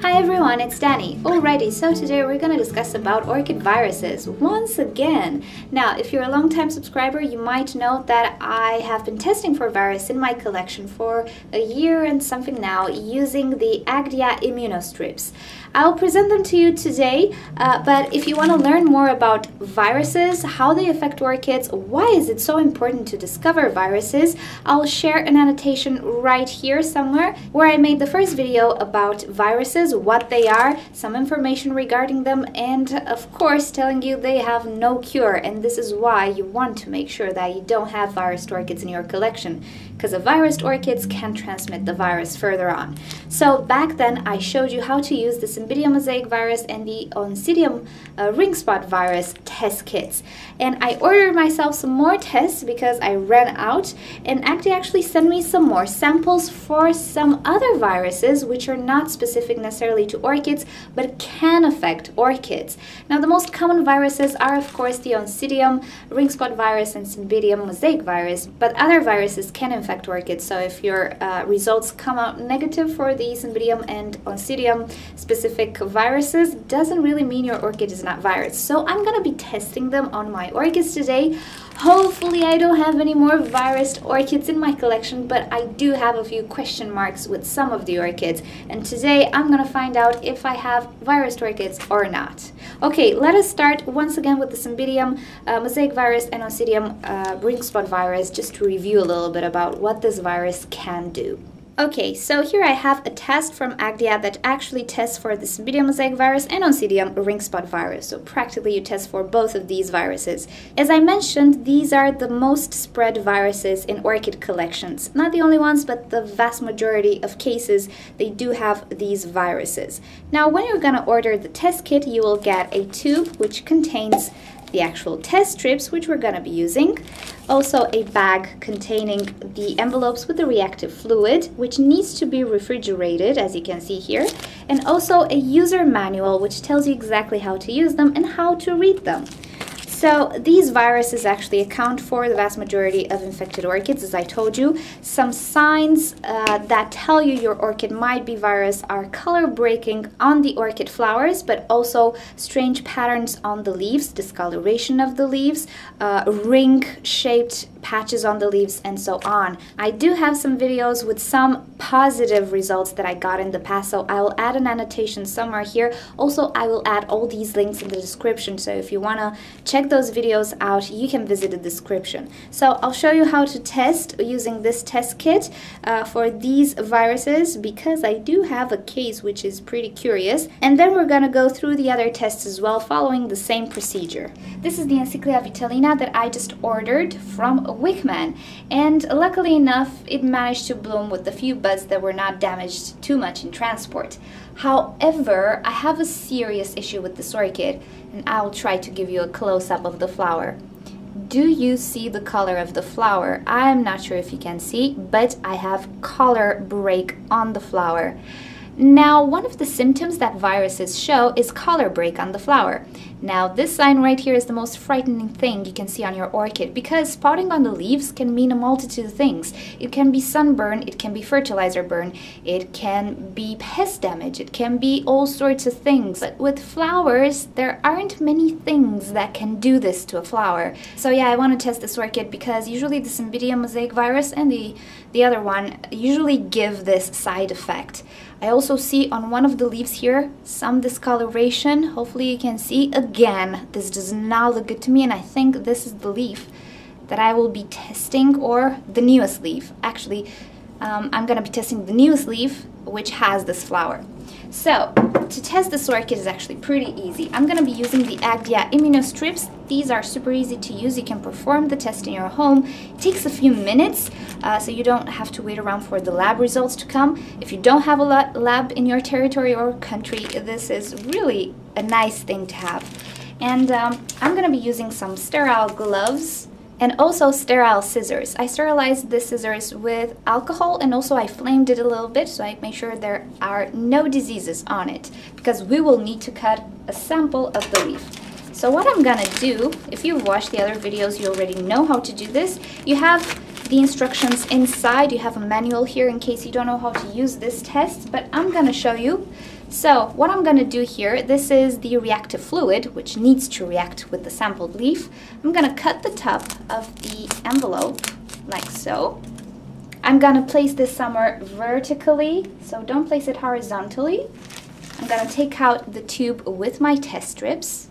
Hi everyone, it's Danny. Alrighty, so today we're to discuss about orchid viruses once again. Now, if you're a long-time subscriber, you might know that I have been testing for virus in my collection for a year and something now using the Agdia immunostrips. I'll present them to you today, uh, but if you want to learn more about viruses, how they affect orchids, why is it so important to discover viruses, I'll share an annotation right here somewhere where I made the first video about viruses, what they are, some information regarding them, and of course telling you they have no cure, and this is why you want to make sure that you don't have virus orchids in your collection, because the virus orchids can transmit the virus further on. So back then I showed you how to use this Cymbidium mosaic virus and the Oncidium uh, ring spot virus test kits. And I ordered myself some more tests because I ran out and Agdia actually sent me some more samples for some other viruses which are not specific necessarily to orchids but can affect orchids. Now the most common viruses are of course the Oncidium ring spot virus and Cymbidium mosaic virus but other viruses can infect orchids so if your uh, results come out negative for the Cymbidium and Oncidium specific specific viruses doesn't really mean your orchid is not virus. So I'm gonna be testing them on my orchids today. Hopefully I don't have any more virus orchids in my collection, but I do have a few question marks with some of the orchids. And today I'm gonna find out if I have virus orchids or not. Okay, let us start once again with the Cymbidium uh, mosaic virus and Oncidium uh, ring spot virus, just to review a little bit about what this virus can do. Okay, so here I have a test from Agdia that actually tests for the Cymbidium mosaic virus and Oncidium ring spot virus. So practically you test for both of these viruses. As I mentioned, these are the most spread viruses in orchid collections. Not the only ones, but the vast majority of cases, they do have these viruses. Now, when you're gonna order the test kit, you will get a tube which contains the actual test strips, which we're going to be using. Also a bag containing the envelopes with the reactive fluid, which needs to be refrigerated, as you can see here. And also a user manual, which tells you exactly how to use them and how to read them. So these viruses actually account for the vast majority of infected orchids, as I told you. Some signs uh, that tell you your orchid might be virus are color breaking on the orchid flowers, but also strange patterns on the leaves, discoloration of the leaves, uh, ring-shaped patches on the leaves, and so on. I do have some videos with some positive results that I got in the past, so I will add an annotation somewhere here. Also, I will add all these links in the description, so if you want to check those videos out, you can visit the description. So I'll show you how to test using this test kit uh, for these viruses because I do have a case which is pretty curious. And then we're to go through the other tests as well following the same procedure. This is the Encyclia vitellina that I just ordered from Wichmann. And luckily enough, it managed to bloom with a few buds that were not damaged too much in transport. However, I have a serious issue with this orchid and I'll try to give you a close-up of the flower. Do you see the color of the flower? I'm not sure if you can see, but I have color break on the flower. Now, one of the symptoms that viruses show is color break on the flower. Now, this sign right here is the most frightening thing you can see on your orchid because spotting on the leaves can mean a multitude of things. It can be sunburn, it can be fertilizer burn, it can be pest damage, it can be all sorts of things. But with flowers, there aren't many things that can do this to a flower. So yeah, I want to test this orchid because usually the Cymbidium mosaic virus and the, the other one usually give this side effect. I also see on one of the leaves here some discoloration. Hopefully you can see. Again, this does not look good to me and I think this is the leaf that I will be testing or the newest leaf. Actually, um, I'm going to be testing the newest leaf which has this flower. So, to test this orchid is actually pretty easy. I'm going to be using the Agdia Immunostrips. These are super easy to use. You can perform the test in your home. It takes a few minutes, uh, so you don't have to wait around for the lab results to come. If you don't have a lab in your territory or country, this is really a nice thing to have. And um, I'm to be using some sterile gloves and also sterile scissors. I sterilized the scissors with alcohol and also I flamed it a little bit so I make sure there are no diseases on it because we will need to cut a sample of the leaf. So what I'm gonna do, if you've watched the other videos you already know how to do this, you have the instructions inside. You have a manual here in case you don't know how to use this test, but I'm gonna show you. So what I'm gonna do here, this is the reactive fluid, which needs to react with the sampled leaf. I'm gonna cut the top of the envelope like so. I'm gonna place this somewhere vertically, so don't place it horizontally. I'm gonna take out the tube with my test strips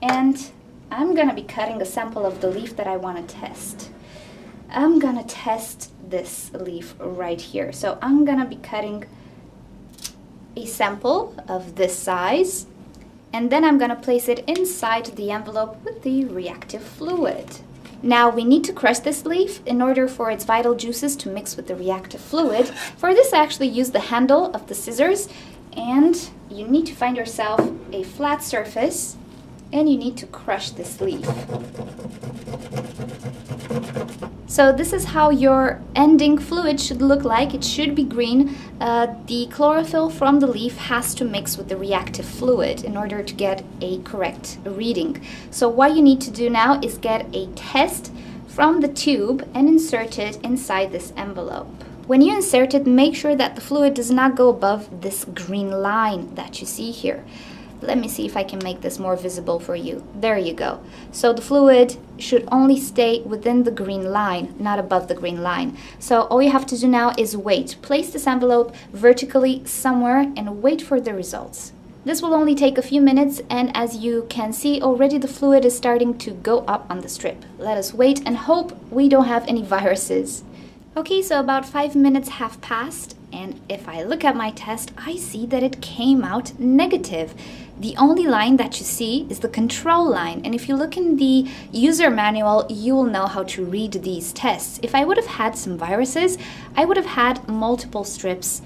and I'm gonna be cutting a sample of the leaf that I wanna test. I'm gonna test this leaf right here. So I'm gonna be cutting a sample of this size and then I'm gonna place it inside the envelope with the reactive fluid. Now we need to crush this leaf in order for its vital juices to mix with the reactive fluid. For this I actually use the handle of the scissors and you need to find yourself a flat surface and you need to crush this leaf. So this is how your ending fluid should look like. It should be green. Uh, the chlorophyll from the leaf has to mix with the reactive fluid in order to get a correct reading. So what you need to do now is get a test from the tube and insert it inside this envelope. When you insert it, make sure that the fluid does not go above this green line that you see here. Let me see if I can make this more visible for you. There you go. So the fluid should only stay within the green line, not above the green line. So all you have to do now is wait. Place this envelope vertically somewhere and wait for the results. This will only take a few minutes and as you can see already the fluid is starting to go up on the strip. Let us wait and hope we don't have any viruses. Okay, so about five minutes have passed and if I look at my test, I see that it came out negative. The only line that you see is the control line. And if you look in the user manual, you will know how to read these tests. If I would have had some viruses, I would have had multiple strips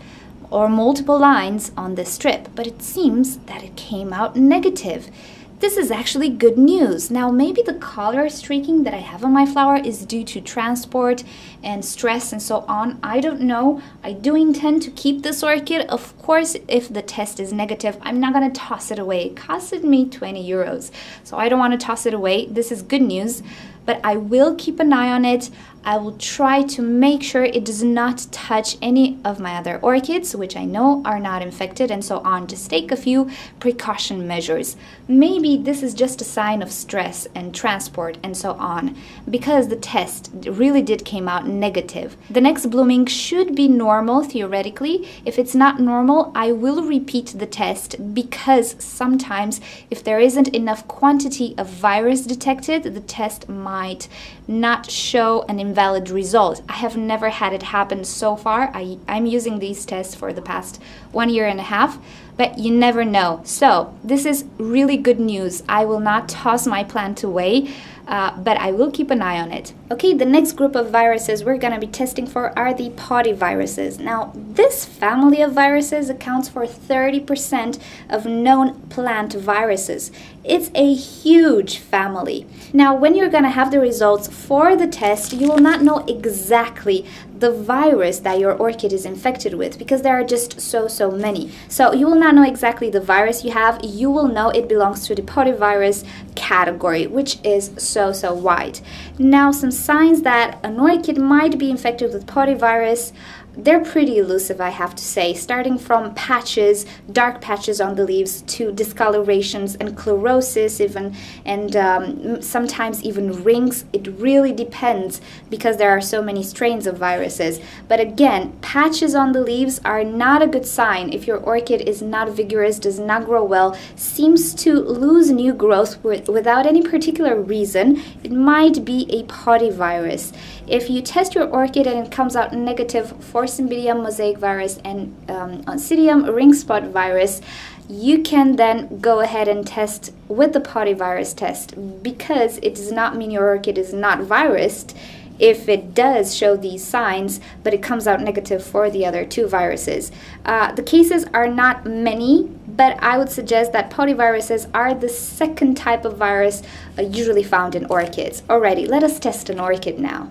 or multiple lines on this strip, but it seems that it came out negative. This is actually good news. Now, maybe the color streaking that I have on my flower is due to transport and stress and so on. I don't know. I do intend to keep this orchid. Of course, if the test is negative, I'm not going to toss it away. It costed me 20 euros, so I don't want to toss it away. This is good news, but I will keep an eye on it. I will try to make sure it does not touch any of my other orchids, which I know are not infected and so on. Just take a few precaution measures. Maybe this is just a sign of stress and transport and so on, because the test really did came out negative. The next blooming should be normal theoretically. If it's not normal, I will repeat the test because sometimes if there isn't enough quantity of virus detected, the test might not show an invalid result. I have never had it happen so far. I, I'm using these tests for the past one year and a half, but you never know. So, this is really good news. I will not toss my plant away uh, but I will keep an eye on it. Okay, the next group of viruses we're going to be testing for are the potyviruses. Now, this family of viruses accounts for 30% of known plant viruses. It's a huge family. Now, when you're going to have the results for the test, you will not know exactly the virus that your orchid is infected with because there are just so, so many. So you will not know exactly the virus you have. You will know it belongs to the potyvirus category, which is so, so wide. Now, some signs that an orchid might be infected with potyvirus they're pretty elusive, I have to say, starting from patches, dark patches on the leaves, to discolorations and chlorosis, even, and um, sometimes even rings. It really depends because there are so many strains of viruses. But again, patches on the leaves are not a good sign if your orchid is not vigorous, does not grow well, seems to lose new growth without any particular reason. It might be a potyvirus. If you test your orchid and it comes out negative for Cymbidium mosaic virus and um, Oncidium ring spot virus, you can then go ahead and test with the potyvirus test because it does not mean your orchid is not virused if it does show these signs, but it comes out negative for the other two viruses. Uh, the cases are not many, but I would suggest that potyviruses are the second type of virus uh, usually found in orchids. Alrighty, let us test an orchid now.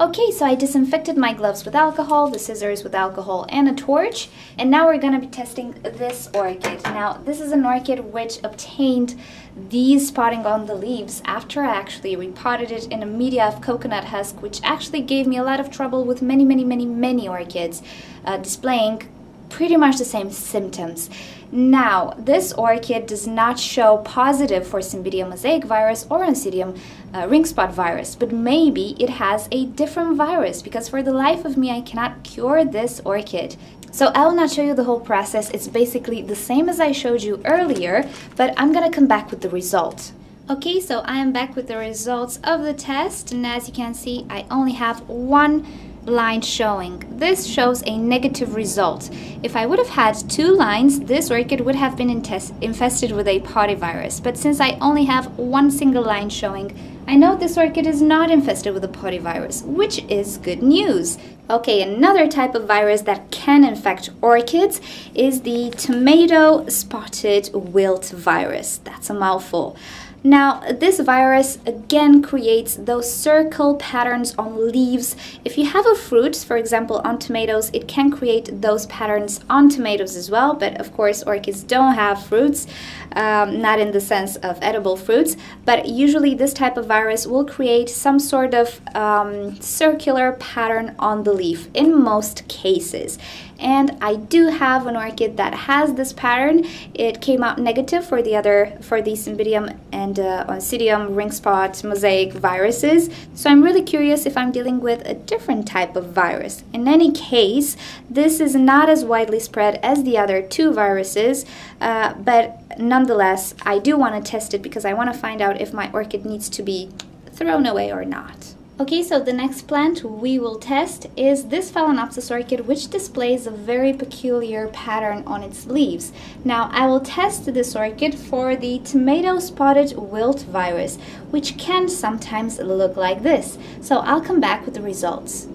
Okay, so I disinfected my gloves with alcohol, the scissors with alcohol, and a torch. And now we're gonna be testing this orchid. Now, this is an orchid which obtained these spotting on the leaves after I actually repotted it in a media of coconut husk, which actually gave me a lot of trouble with many, many, many, many orchids uh, displaying pretty much the same symptoms. Now, this orchid does not show positive for Cymbidium mosaic virus or Oncidium uh, ring spot virus, but maybe it has a different virus because for the life of me, I cannot cure this orchid. So I will not show you the whole process. It's basically the same as I showed you earlier, but I'm gonna come back with the result. Okay, so I am back with the results of the test, and as you can see, I only have one line showing. This shows a negative result. If I would have had two lines, this orchid would have been infested with a virus. But since I only have one single line showing, I know this orchid is not infested with a virus, which is good news. Okay, another type of virus that can infect orchids is the tomato spotted wilt virus. That's a mouthful. Now, this virus again creates those circle patterns on leaves. If you have a fruit, for example, on tomatoes, it can create those patterns on tomatoes as well. But of course, orchids don't have fruits, um, not in the sense of edible fruits. But usually, this type of virus will create some sort of um, circular pattern on the leaf in most cases and I do have an orchid that has this pattern. It came out negative for the other, for the Cymbidium and uh, Oncidium ring spot mosaic viruses. So I'm really curious if I'm dealing with a different type of virus. In any case, this is not as widely spread as the other two viruses, uh, but nonetheless, I do want to test it because I want to find out if my orchid needs to be thrown away or not. Okay, so the next plant we will test is this Phalaenopsis orchid, which displays a very peculiar pattern on its leaves. Now, I will test this orchid for the tomato spotted wilt virus, which can sometimes look like this. So I'll come back with the results.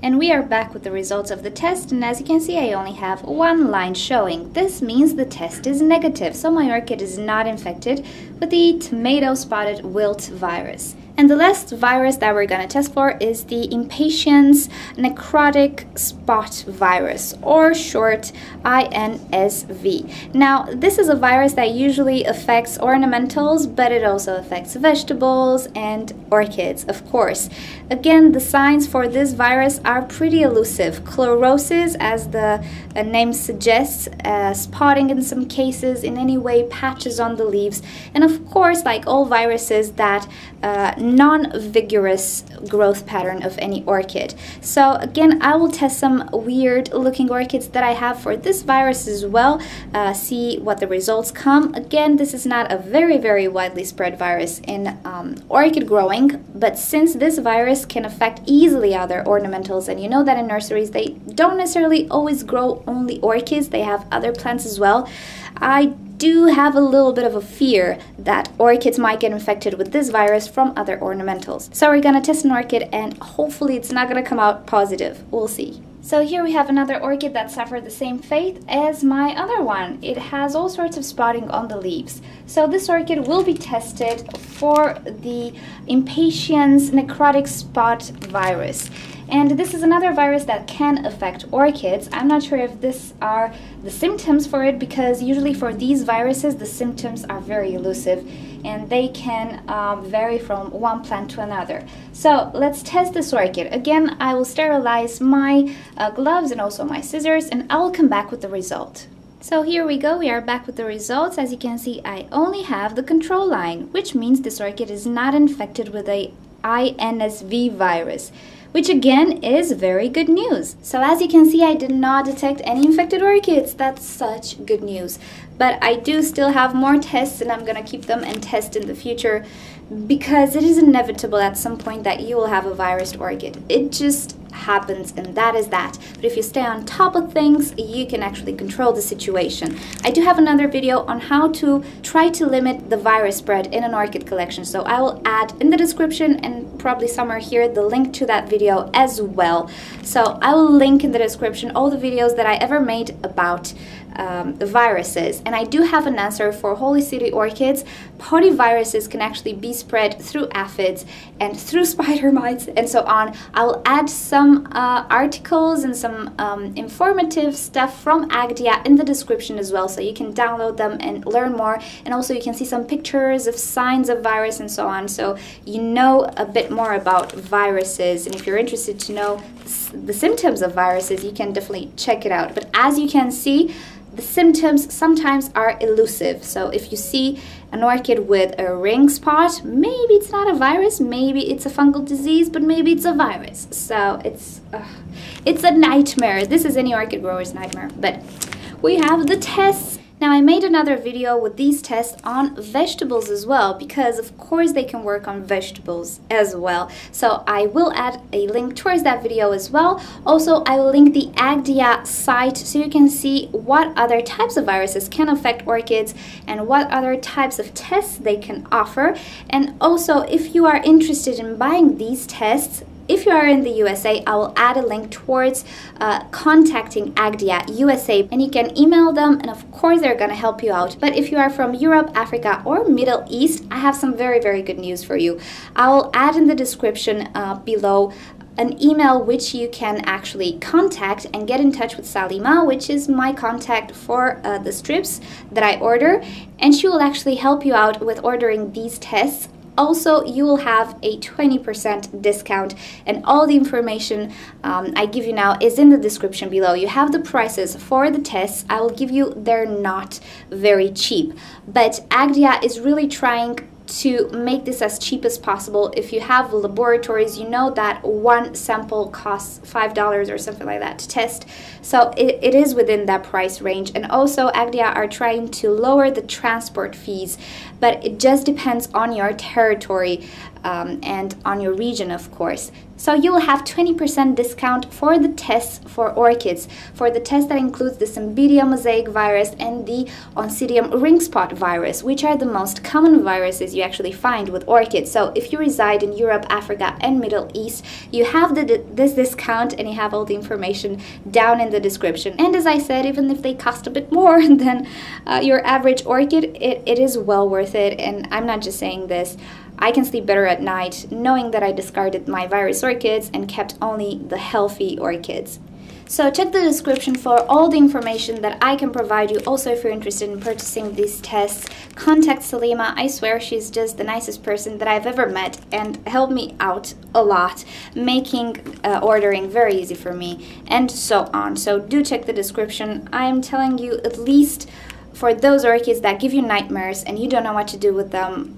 And we are back with the results of the test, and as you can see, I only have one line showing. This means the test is negative, so my orchid is not infected with the tomato spotted wilt virus. And the last virus that we're going to test for is the impatiens necrotic spot virus, or short INSV. Now, this is a virus that usually affects ornamentals, but it also affects vegetables and orchids, of course. Again, the signs for this virus are pretty elusive. Chlorosis, as the uh, name suggests, uh, spotting in some cases, in any way, patches on the leaves, and of course, like all viruses, that uh, non-vigorous growth pattern of any orchid. So again, I will test some weird looking orchids that I have for this virus as well, uh, see what the results come. Again, this is not a very, very widely spread virus in um, orchid growing, but since this virus can affect easily other ornamentals, and you know that in nurseries they don't necessarily always grow only orchids, they have other plants as well, I do have a little bit of a fear that orchids might get infected with this virus from other ornamentals. So we're gonna test an orchid and hopefully it's not gonna come out positive. We'll see. So here we have another orchid that suffered the same fate as my other one. It has all sorts of spotting on the leaves. So this orchid will be tested for the impatiens necrotic spot virus. And this is another virus that can affect orchids. I'm not sure if this are the symptoms for it because usually for these viruses the symptoms are very elusive and they can um, vary from one plant to another. So let's test this orchid. Again, I will sterilize my uh, gloves and also my scissors and I will come back with the result. So here we go, we are back with the results. As you can see, I only have the control line, which means this orchid is not infected with a INSV virus which again is very good news. So as you can see, I did not detect any infected orchids. That's such good news. But I do still have more tests and I'm gonna keep them and test in the future because it is inevitable at some point that you will have a virus orchid. It just happens and that is that. But if you stay on top of things, you can actually control the situation. I do have another video on how to try to limit the virus spread in an orchid collection. So I will add in the description and probably somewhere here the link to that video as well. So I will link in the description all the videos that I ever made about um, viruses. And I do have an answer for Holy City orchids. Potyviruses can actually be spread through aphids and through spider mites and so on. I will add some uh, articles and some um, informative stuff from Agdia in the description as well so you can download them and learn more. And also you can see some pictures of signs of virus and so on so you know a bit more about viruses. And if you're interested to know the symptoms of viruses, you can definitely check it out. But as you can see, the symptoms sometimes are elusive. So if you see an orchid with a ring spot, maybe it's not a virus, maybe it's a fungal disease, but maybe it's a virus. So it's it's a nightmare. This is any orchid grower's nightmare. But we have the tests now I made another video with these tests on vegetables as well because of course they can work on vegetables as well. So I will add a link towards that video as well. Also I will link the Agdia site so you can see what other types of viruses can affect orchids and what other types of tests they can offer. And also if you are interested in buying these tests if you are in the USA, I will add a link towards uh, contacting Agdia USA and you can email them and of course they're going to help you out. But if you are from Europe, Africa or Middle East, I have some very, very good news for you. I will add in the description uh, below an email which you can actually contact and get in touch with Salima, which is my contact for uh, the strips that I order, and she will actually help you out with ordering these tests also, you will have a 20% discount and all the information um, I give you now is in the description below. You have the prices for the tests. I will give you, they're not very cheap. But Agdia is really trying to make this as cheap as possible. If you have laboratories, you know that one sample costs $5 or something like that to test. So it, it is within that price range. And also Agdia are trying to lower the transport fees, but it just depends on your territory um, and on your region, of course. So you will have 20% discount for the tests for orchids, for the test that includes the Cymbidium mosaic virus and the Oncidium ring spot virus, which are the most common viruses you actually find with orchids. So if you reside in Europe, Africa, and Middle East, you have the, this discount and you have all the information down in the description. And as I said, even if they cost a bit more than uh, your average orchid, it, it is well worth it. And I'm not just saying this. I can sleep better at night knowing that I discarded my virus orchids and kept only the healthy orchids. So check the description for all the information that I can provide you. Also, if you're interested in purchasing these tests, contact Salima. I swear she's just the nicest person that I've ever met and helped me out a lot, making uh, ordering very easy for me and so on. So do check the description. I'm telling you at least for those orchids that give you nightmares and you don't know what to do with them,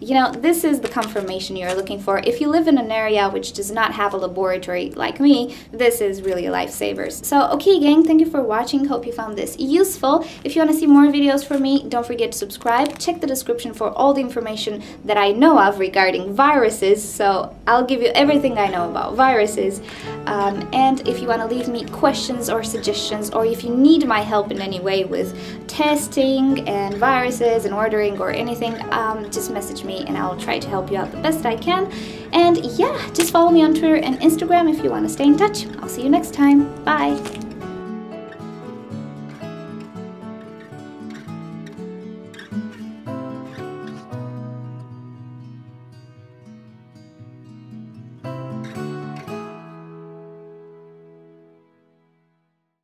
you know, this is the confirmation you're looking for. If you live in an area which does not have a laboratory like me, this is really a lifesaver. So, okay gang, thank you for watching. Hope you found this useful. If you want to see more videos from me, don't forget to subscribe. Check the description for all the information that I know of regarding viruses. So, I'll give you everything I know about viruses. Um, and if you want to leave me questions or suggestions, or if you need my help in any way with testing and viruses and ordering or anything, um, just message and I'll try to help you out the best I can. And yeah, just follow me on Twitter and Instagram if you want to stay in touch. I'll see you next time. Bye.